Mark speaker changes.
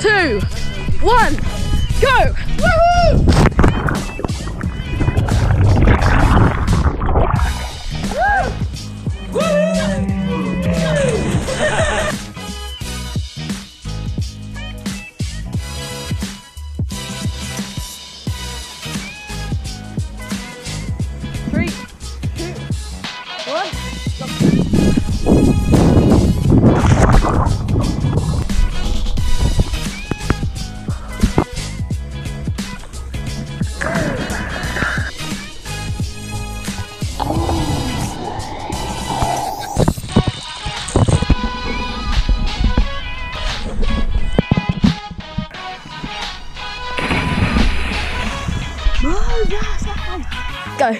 Speaker 1: two, one, go! Go.